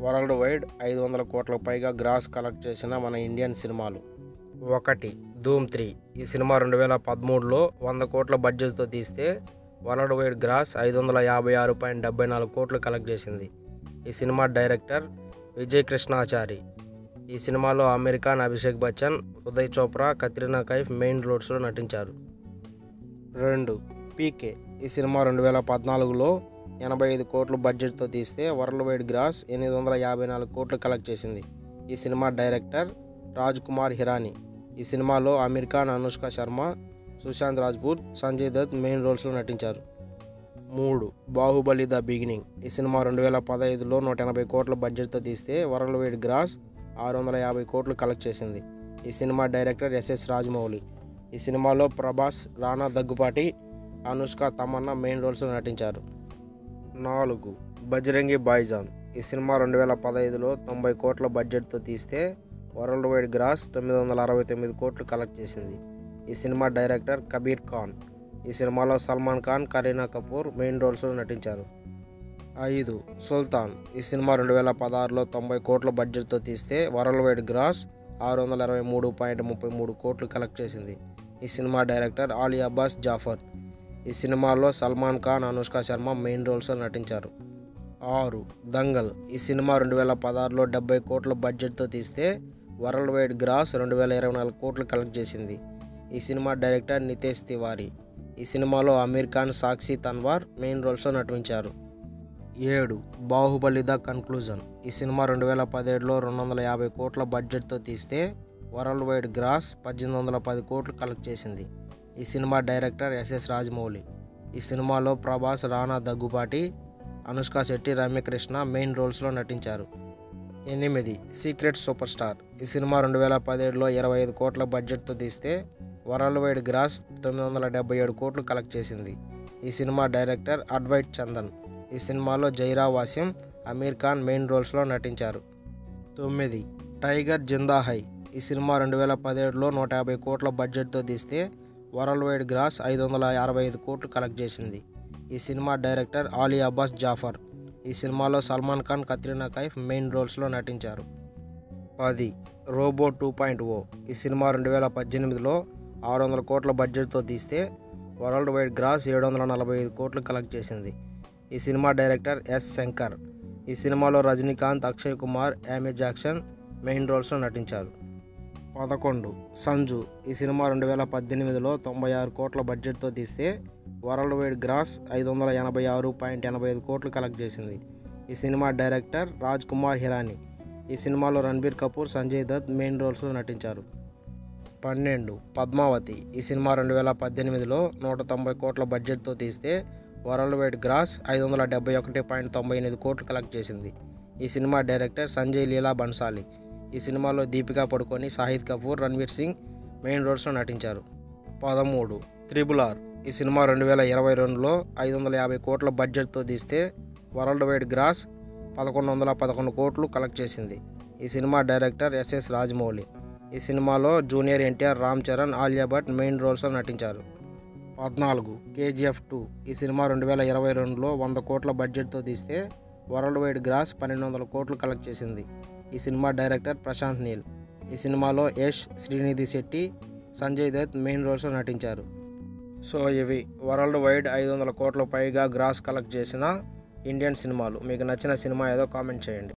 World wide ఐదు వందల కోట్లకు పైగా గ్రాస్ కలెక్ట్ చేసిన మన ఇండియన్ సినిమాలు. ఒకటి ధూమ్ త్రీ. ఈ సినిమా రెండు వేల పదమూడులో వంద కోట్ల బడ్జెట్తో తీస్తే వరల్డ్ వైడ్ గ్రాస్ ఐదు వందల యాభై ఆరు పాయింట్ డెబ్బై నాలుగు కోట్లు కలెక్ట్ చేసింది. ఈ సినిమా డైరెక్టర్ విజయ్ కృష్ణాచారి. ఈ సినిమాలో అమెరికాన్ అభిషేక్ బచ్చన్ ఉదయ్ చోప్రా కత్రినా కైఫ్ మెయిన్ రోడ్స్లో నటించారు. రెండు పీకే. ఈ సినిమా రెండు వేల పద్నాలుగులో ఎనభై ఐదు కోట్ల బడ్జెట్తో తీస్తే వరల్డ్ వైడ్ గ్రాస్ ఎనిమిది వందల యాభై నాలుగు కోట్లు కలెక్ట్ చేసింది. ఈ సినిమా డైరెక్టర్ రాజ్ కుమార్ హిరానీ. ఈ సినిమాలో అమీర్ ఖాన్ అనుష్క శర్మ సుశాంత్ రాజ్పూత్ సంజయ్ దత్ మెయిన్ రోల్స్లో నటించారు. మూడు బాహుబలి ద బిగినింగ్. ఈ సినిమా రెండు వేల పదహైదులో నూట ఎనభై కోట్ల బడ్జెట్తో తీస్తే వరల్డ్ వైడ్ గ్రాస్ ఆరు వందల యాభై కోట్లు కలెక్ట్ చేసింది. ఈ సినిమా డైరెక్టర్ ఎస్ఎస్ రాజమౌళి. ఈ సినిమాలో ప్రభాస్ రానా దగ్గుపాటి అనుష్క తమన్నా మెయిన్ రోల్స్లో నటించారు. నాలుగు. బజరంగి బాయ్జాన్. ఈ సినిమా రెండు వేల పదహైదులో తొంభై కోట్ల బడ్జెట్తో తీస్తే వరల్డ్ వైడ్ గ్రాస్ తొమ్మిది వందల అరవై తొమ్మిది కోట్లు కలెక్ట్ చేసింది. ఈ సినిమా డైరెక్టర్ కబీర్ ఖాన్. ఈ సినిమాలో సల్మాన్ ఖాన్ కరీనా కపూర్ మెయిన్ రోల్స్లో నటించారు. ఐదు. సుల్తాన్. ఈ సినిమా రెండు వేల పదహారులో తొంభై కోట్ల బడ్జెట్తో తీస్తే వరల్డ్ వైడ్ గ్రాస్ ఆరు వందల ఇరవై మూడు పాయింట్ ముప్పై మూడు కోట్లు కలెక్ట్ చేసింది. ఈ సినిమా డైరెక్టర్ ఆలీ అబ్బాస్ జాఫర్. ఈ సినిమాలో సల్మాన్ ఖాన్ అనుష్క శర్మ మెయిన్ రోల్స్లో నటించారు. ఆరు దంగల్. ఈ సినిమా రెండు వేల పదహారులో డెబ్బై కోట్ల బడ్జెట్తో తీస్తే వరల్డ్ వైడ్ గ్రాస్ రెండు వేల ఇరవై నాలుగు కోట్లు కలెక్ట్ చేసింది. ఈ సినిమా డైరెక్టర్ నితేష్ తివారీ. ఈ సినిమాలో అమీర్ ఖాన్ సాక్షి తన్వార్ మెయిన్ రోల్స్లో నటించారు. ఏడు బాహుబలి ద కన్క్లూజన్. ఈ సినిమా రెండు వేల పదిహేడులో రెండు వందల యాభై కోట్ల బడ్జెట్తో తీస్తే వరల్డ్ వైడ్ గ్రాస్ పద్దెనిమిది వందల పది కోట్లు కలెక్ట్ చేసింది. ఈ సినిమా డైరెక్టర్ ఎస్ఎస్ రాజమౌళి. ఈ సినిమాలో ప్రభాస్ రానా దగ్గుపాటి అనుష్క శెట్టి రమ్యకృష్ణ మెయిన్ రోల్స్లో నటించారు. ఎనిమిది సీక్రెట్ సూపర్ స్టార్. ఈ సినిమా రెండు వేల పదిహేడులో ఇరవై ఐదు కోట్ల బడ్జెట్తో తీస్తే వరల్డ్ వైడ్ గ్రాస్ తొమ్మిది వందల డెబ్బై ఏడు కోట్లు కలెక్ట్ చేసింది. ఈ సినిమా డైరెక్టర్ అడ్వైట్ చందన్. ఈ సినిమాలో జైరా వాసిం అమీర్ ఖాన్ మెయిన్ రోల్స్లో నటించారు. తొమ్మిది టైగర్ జిందా హై ఈ సినిమా రెండు వేల పదిహేడులో నూట యాభై కోట్ల బడ్జెట్తో తీస్తే వరల్డ్ వైడ్ గ్రాస్ ఐదు వందల అరవై ఐదు కోట్లు కలెక్ట్ చేసింది. ఈ సినిమా డైరెక్టర్ ఆలీ అబ్బాస్ జాఫర్. ఈ సినిమాలో సల్మాన్ ఖాన్ కత్రినా కైఫ్ మెయిన్ రోల్స్లో నటించారు. పది రోబో టూ పాయింట్ ఓ. ఈ సినిమా రెండు వేల పద్దెనిమిదిలో ఆరు వందల కోట్ల బడ్జెట్తో తీస్తే వరల్డ్ వైడ్ గ్రాస్ ఏడు వందల నలభై ఐదు కోట్లు కలెక్ట్ చేసింది. ఈ సినిమా డైరెక్టర్ ఎస్ శంకర్. ఈ సినిమాలో Rajinikanth Akshay Kumar Amy Jackson main రోల్స్లో నటించారు. పదకొండు. సంజు ఈ సినిమా రెండు వేల పద్దెనిమిదిలో తొంభై ఆరు కోట్ల బడ్జెట్తో తీస్తే వరల్డ్ వైడ్ గ్రాస్ ఐదు వందల ఎనభై ఆరు పాయింట్ ఎనభై ఐదు కోట్లు కలెక్ట్ చేసింది. ఈ సినిమా డైరెక్టర్ రాజ్ కుమార్ హిరానీ. ఈ సినిమాలో రణబీర్ కపూర్ సంజయ్ దత్ మెయిన్ రోల్స్లో నటించారు. పన్నెండు. పద్మావతి ఈ సినిమా రెండు వేల పద్దెనిమిదిలో నూట తొంభై కోట్ల బడ్జెట్తో తీస్తే వరల్డ్ వైడ్ గ్రాస్ ఐదు వందల డెబ్బై ఒకటి పాయింట్ తొంభై ఎనిమిది కోట్లు కలెక్ట్ చేసింది. ఈ సినిమా డైరెక్టర్ సంజయ్ లీలా బన్సాలి ఈ సినిమాలో దీపికా పడుకొని సాహిద్ కపూర్ రణ్వీర్ సింగ్ మెయిన్ రోడ్స్లో నటించారు. పదమూడు త్రిబుల్ ఆర్. ఈ సినిమా రెండు వేల ఇరవై రెండులో ఐదు వందల యాభై కోట్ల బడ్జెట్తో తీస్తే వరల్డ్ వైడ్ గ్రాస్ పదకొండు వందల పదకొండు కోట్లు కలెక్ట్ చేసింది. ఈ సినిమా డైరెక్టర్ ఎస్ఎస్ రాజమౌళి. ఈ సినిమాలో జూనియర్ ఎన్టీఆర్ రామ్ చరణ్ ఆలియా భట్ మెయిన్ రోల్స్లో నటించారు. పద్నాలుగు కేజీఎఫ్ టూ. ఈ సినిమా రెండు వేల ఇరవై రెండులో వంద కోట్ల బడ్జెట్తో తీస్తే వరల్డ్ వైడ్ గ్రాస్ పన్నెండు వందల కోట్లు కలెక్ట్ చేసింది. ఈ సినిమా డైరెక్టర్ ప్రశాంత్ నీల్. ఈ సినిమాలో యష్ శ్రీనిధి శెట్టి సంజయ్ దత్ మెయిన్ రోల్స్లో నటించారు. సో ఇవి వరల్డ్ వైడ్ ఐదు వందల కోట్ల పైగా గ్రాస్ కలెక్ట్ చేసిన ఇండియన్ సినిమాలు. మీకు నచ్చిన సినిమా ఏదో కామెంట్ చేయండి.